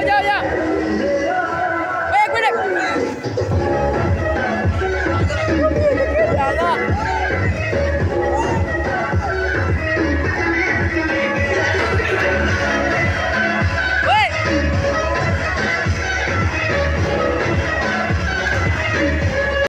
ja, ja, ja.